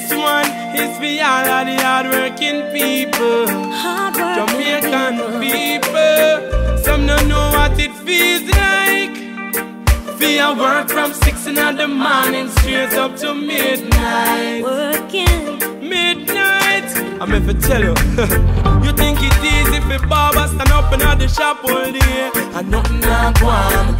This one is for all of the hardworking people, Jamaican people. Some don't know what it feels like. Feel work from six in the morning straight up to midnight. Working. Midnight. I'm here to tell you, you think it easy for barber stand up in the shop all day and nothing not go.